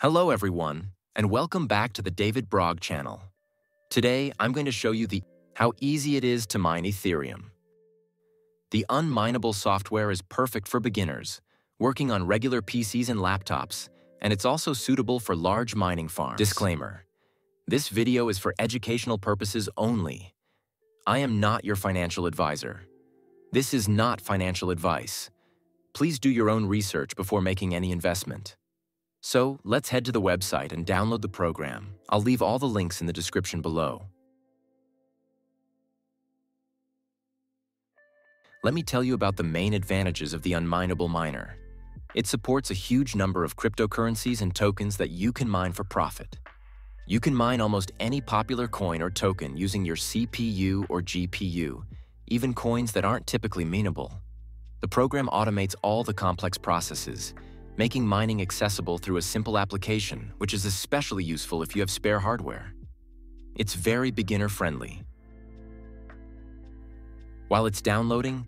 Hello everyone, and welcome back to the David Brog channel. Today, I'm going to show you the how easy it is to mine Ethereum. The Unmineable software is perfect for beginners, working on regular PCs and laptops, and it's also suitable for large mining farms. Disclaimer. This video is for educational purposes only. I am not your financial advisor. This is not financial advice. Please do your own research before making any investment. So let's head to the website and download the program. I'll leave all the links in the description below. Let me tell you about the main advantages of the Unmineable Miner. It supports a huge number of cryptocurrencies and tokens that you can mine for profit. You can mine almost any popular coin or token using your CPU or GPU, even coins that aren't typically mineable. The program automates all the complex processes, making mining accessible through a simple application, which is especially useful if you have spare hardware. It's very beginner-friendly. While it's downloading,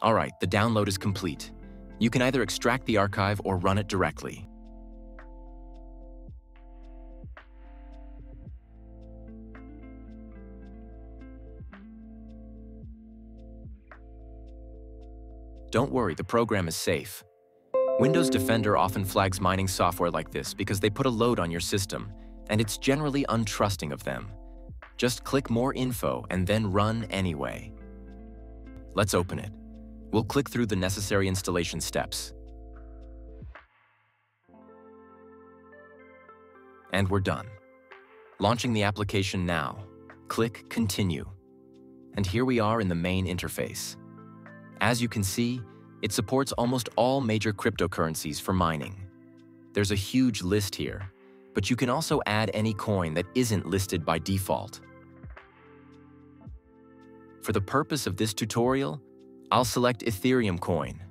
All right, the download is complete. You can either extract the archive or run it directly. Don't worry, the program is safe. Windows Defender often flags mining software like this because they put a load on your system, and it's generally untrusting of them. Just click More Info and then run anyway. Let's open it. We'll click through the necessary installation steps. And we're done. Launching the application now. Click Continue. And here we are in the main interface. As you can see, it supports almost all major cryptocurrencies for mining. There's a huge list here, but you can also add any coin that isn't listed by default. For the purpose of this tutorial, I'll select Ethereum coin.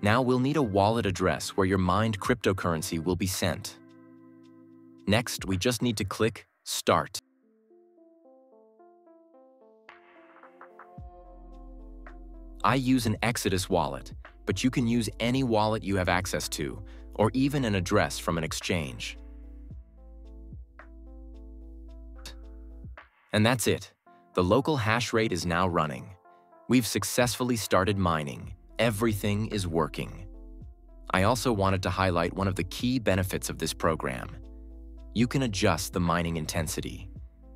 Now we'll need a wallet address where your mined cryptocurrency will be sent. Next, we just need to click Start. I use an Exodus wallet, but you can use any wallet you have access to, or even an address from an exchange. And that's it. The local hash rate is now running. We've successfully started mining. Everything is working. I also wanted to highlight one of the key benefits of this program. You can adjust the mining intensity.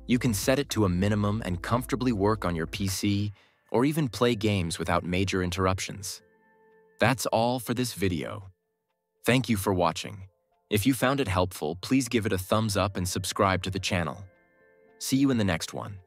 You can set it to a minimum and comfortably work on your PC or even play games without major interruptions. That's all for this video. Thank you for watching. If you found it helpful, please give it a thumbs up and subscribe to the channel. See you in the next one.